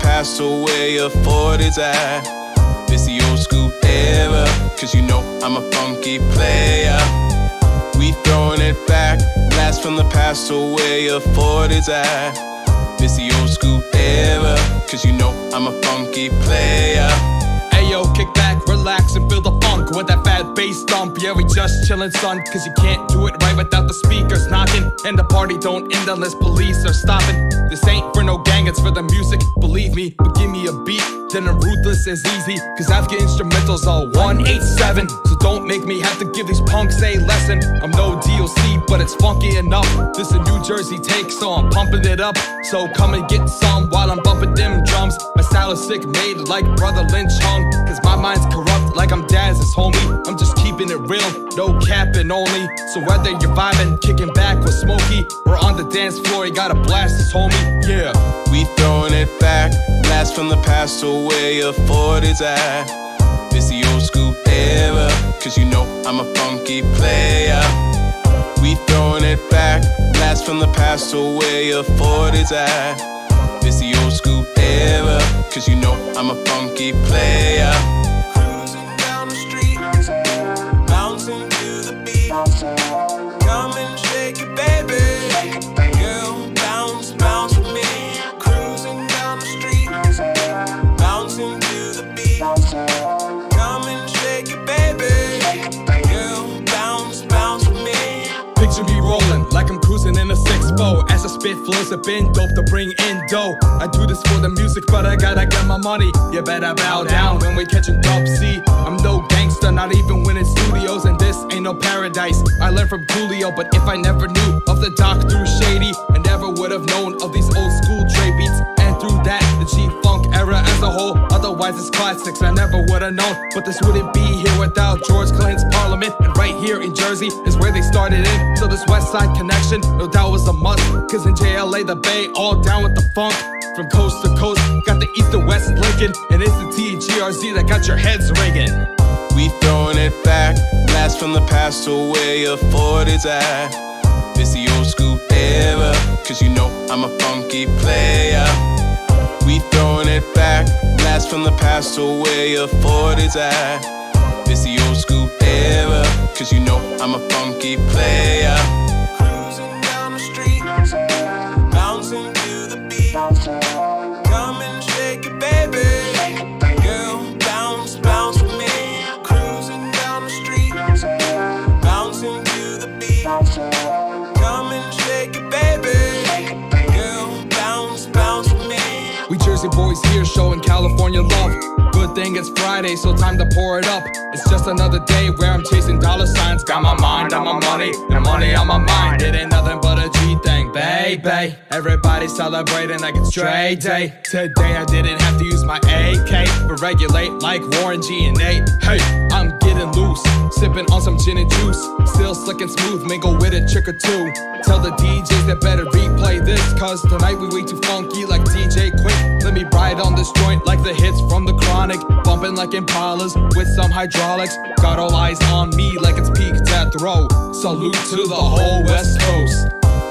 past to where your 40s at. It's the old school era, cause you know I'm a funky player. We throwing it back, blast from the past where your 40s at. It's the old school era, cause you know I'm a funky player. Kick back, relax, and feel the funk with that fat bass thump. Yeah, we just chillin', son, cause you can't do it right without the speakers knocking. And the party don't end unless police are stopping. This ain't for no gang, it's for the music, believe me. But give me a beat, then I'm ruthless as easy. Cause I've got instrumentals all 187. So don't make me have to give these punks a lesson. I'm no DOC, but it's funky enough. This a New Jersey take, so I'm pumping it up. So come and get some while I'm bumping them drums. My style is sick, made like Brotha Lynch Hung. Cause my mind's corrupt like I'm Daz's homie. I'm just keeping it real, no capping only. So whether you're vibing, kicking back with Smokey, or on the dance floor, you gotta blast this homie. Yeah. We throwing it back, blast from the past your 40s at. It's the old school era, cause you know I'm a funky player. We throwing it back, blast from the past your 40s at. It's the old school era, cause you know I'm a funky player. Rolling like I'm cruising in a six four. As I spit flows, I've been dope to bring in dough. I do this for the music, but I gotta get my money. You better bow down when we catching dub C. I'm no gangster, not even winning studios, and this ain't no paradise. I learned from Coolio, but if I never knew of the doc through Shady, I never would have known of these old school Dre beats. And through that, the G Otherwise, it's classics I never would have known. But this wouldn't be here without George Clinton's Parliament. And right here in Jersey is where they started in. So this West Side connection, no doubt was a must. Cause in JLA, the Bay, all down with the funk. From coast to coast, got the east to west linking. And it's the TGRZ that got your heads ringing. We throwing it back, blast from the past to where your 40s at. It's the old school era, cause you know I'm a funky player. Blast from the past to where your 40s at. It's the old school era, cause you know I'm a funky player. Cruising down the street, bouncing to the beat. Come and shake it, baby. Girl, bounce, bounce with me. Cruising down the street, bouncing to the beat. Boys here showing California love. Good thing it's Friday, so time to pour it up. It's just another day where I'm chasing dollar signs. Got my mind on my money, and money on my mind. It ain't nothing but a G thing, baby. Everybody celebrating like it's Dre Day. Today I didn't have to use my AK, but regulate like Warren G and Nate. Hey, I'm getting loose, sipping on some gin and juice. Still slick and smooth, mingle with a trick or two. Tell the DJs that better replay this, cause tonight we way too funky. Ride on this joint like the hits from the chronic. Bumping like impalas with some hydraulics. Got all eyes on me like it's peak death row. Salute to the whole West Coast.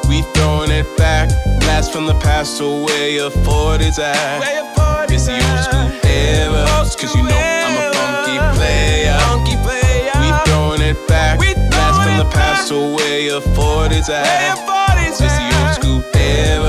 We throwing it back, blast from the past to where your 40s at. It's the old school era, cause you know I'm a funky player. We throwing it back, blast from the past to where your 40s at. It's the old school era,